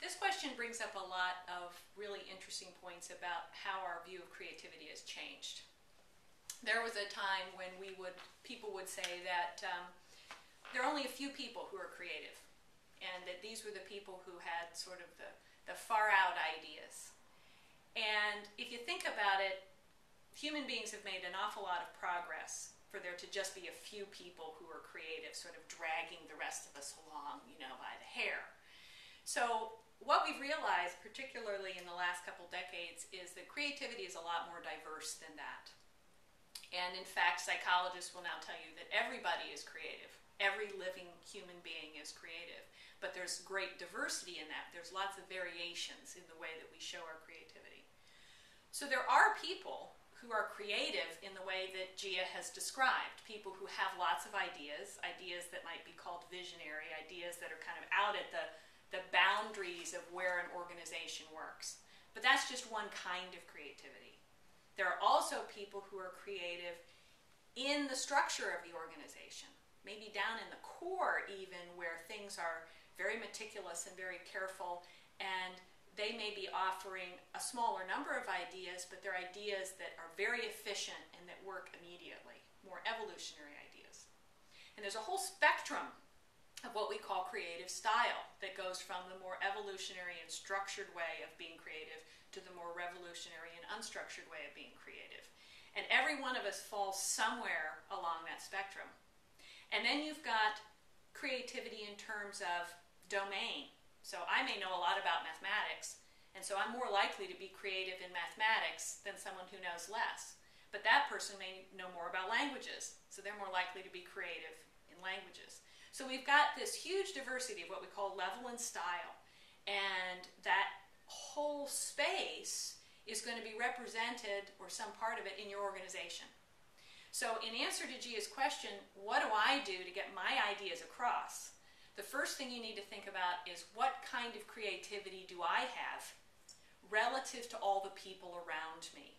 This question brings up a lot of really interesting points about how our view of creativity has changed. There was a time when we would people would say that um, there are only a few people who are creative, and that these were the people who had sort of the, the far out ideas. And if you think about it, human beings have made an awful lot of progress for there to just be a few people who are creative, sort of dragging the rest of us along, you know, by the hair. So what we've realized, particularly in the last couple decades, is that creativity is a lot more diverse than that. And in fact, psychologists will now tell you that everybody is creative. Every living human being is creative. But there's great diversity in that. There's lots of variations in the way that we show our creativity. So there are people who are creative in the way that Gia has described. People who have lots of ideas, ideas that might be called visionary, ideas that are kind of out at the boundaries of where an organization works. But that's just one kind of creativity. There are also people who are creative in the structure of the organization, maybe down in the core, even where things are very meticulous and very careful, and they may be offering a smaller number of ideas, but they're ideas that are very efficient and that work immediately, more evolutionary ideas. And there's a whole spectrum of what we call creative style that goes from the more evolutionary and structured way of being creative to the more revolutionary and unstructured way of being creative. And every one of us falls somewhere along that spectrum. And then you've got creativity in terms of domain. So I may know a lot about mathematics, and so I'm more likely to be creative in mathematics than someone who knows less. But that person may know more about languages, so they're more likely to be creative in languages. So we've got this huge diversity of what we call level and style. And that whole space is going to be represented, or some part of it, in your organization. So, in answer to Gia's question, what do I do to get my ideas across? The first thing you need to think about is what kind of creativity do I have relative to all the people around me?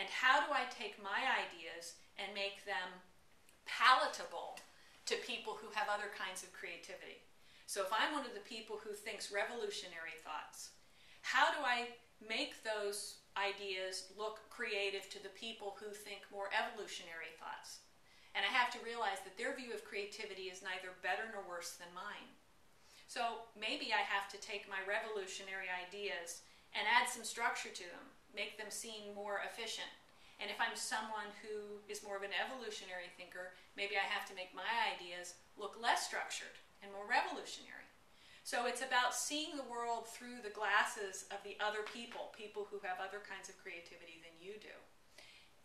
And how do I take my ideas and make them palatable to people who have other kinds of creativity. So if I'm one of the people who thinks revolutionary thoughts, how do I make those ideas look creative to the people who think more evolutionary thoughts? And I have to realize that their view of creativity is neither better nor worse than mine. So maybe I have to take my revolutionary ideas and add some structure to them, make them seem more efficient, and if I'm someone who is more of an evolutionary thinker, maybe I have to make my ideas look less structured and more revolutionary. So it's about seeing the world through the glasses of the other people, people who have other kinds of creativity than you do.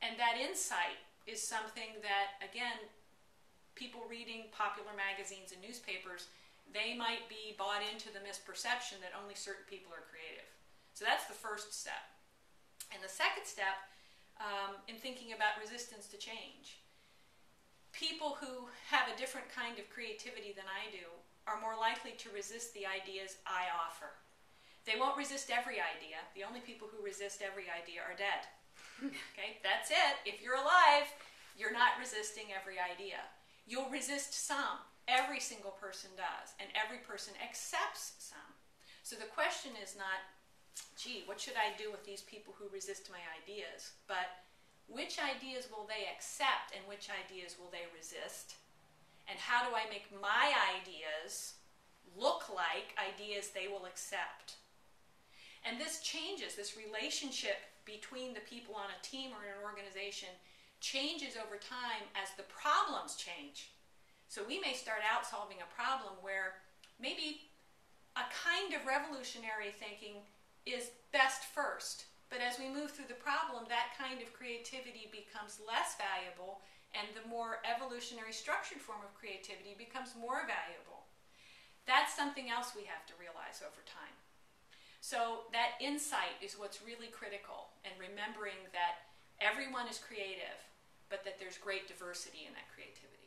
And that insight is something that, again, people reading popular magazines and newspapers, they might be bought into the misperception that only certain people are creative. So that's the first step. And the second step um, in thinking about resistance to change. People who have a different kind of creativity than I do are more likely to resist the ideas I offer. They won't resist every idea. The only people who resist every idea are dead. okay, that's it. If you're alive, you're not resisting every idea. You'll resist some. Every single person does, and every person accepts some. So the question is not gee, what should I do with these people who resist my ideas? But which ideas will they accept and which ideas will they resist? And how do I make my ideas look like ideas they will accept? And this changes, this relationship between the people on a team or an organization changes over time as the problems change. So we may start out solving a problem where maybe a kind of revolutionary thinking is best first. But as we move through the problem, that kind of creativity becomes less valuable, and the more evolutionary structured form of creativity becomes more valuable. That's something else we have to realize over time. So, that insight is what's really critical, and remembering that everyone is creative, but that there's great diversity in that creativity.